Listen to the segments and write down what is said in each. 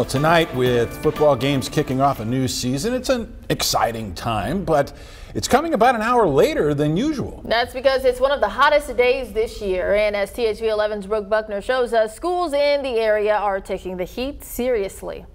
Well, tonight, with football games kicking off a new season, it's an exciting time, but it's coming about an hour later than usual. That's because it's one of the hottest days this year. And as THV 11's Brooke Buckner shows us, schools in the area are taking the heat seriously.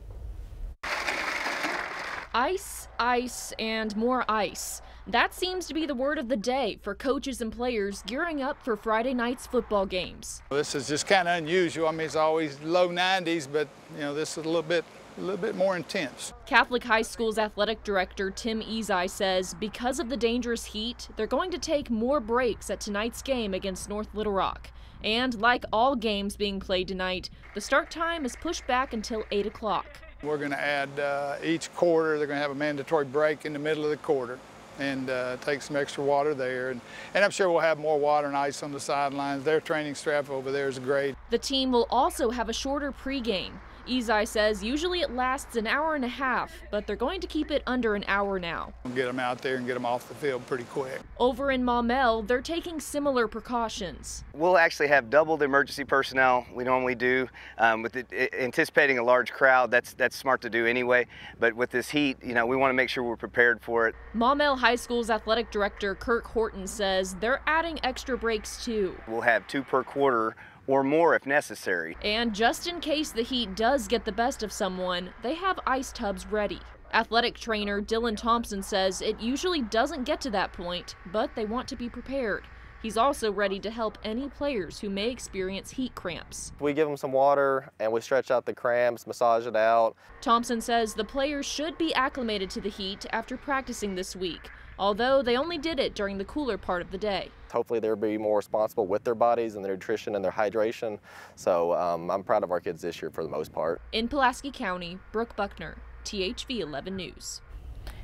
Ice, ice, and more ice. That seems to be the word of the day for coaches and players gearing up for Friday night's football games. This is just kind of unusual. I mean, it's always low 90s, but you know, this is a little bit a little bit more intense. Catholic High School's athletic director Tim Ezai says because of the dangerous heat, they're going to take more breaks at tonight's game against North Little Rock. And like all games being played tonight, the start time is pushed back until 8 o'clock. We're going to add uh, each quarter, they're going to have a mandatory break in the middle of the quarter and uh, take some extra water there. And, and I'm sure we'll have more water and ice on the sidelines. Their training staff over there is great. The team will also have a shorter pregame. Ezai says usually it lasts an hour and a half, but they're going to keep it under an hour now. Get them out there and get them off the field pretty quick. Over in Maumelle, they're taking similar precautions. We'll actually have double the emergency personnel we normally do. Um, with it, anticipating a large crowd, that's that's smart to do anyway. But with this heat, you know, we want to make sure we're prepared for it. Maumelle High School's athletic director Kirk Horton says they're adding extra breaks too. We'll have two per quarter or more if necessary. And just in case the heat does get the best of someone, they have ice tubs ready. Athletic trainer Dylan Thompson says it usually doesn't get to that point, but they want to be prepared. He's also ready to help any players who may experience heat cramps. We give them some water and we stretch out the cramps, massage it out. Thompson says the players should be acclimated to the heat after practicing this week although they only did it during the cooler part of the day. Hopefully they'll be more responsible with their bodies and their nutrition and their hydration. So um, I'm proud of our kids this year for the most part. In Pulaski County, Brooke Buckner, THV 11 News.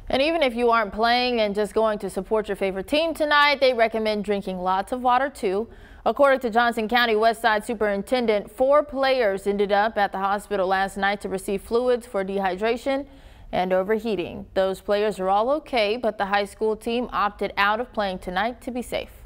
And even if you aren't playing and just going to support your favorite team tonight, they recommend drinking lots of water too. According to Johnson County West Side Superintendent, four players ended up at the hospital last night to receive fluids for dehydration and overheating. Those players are all okay, but the high school team opted out of playing tonight to be safe.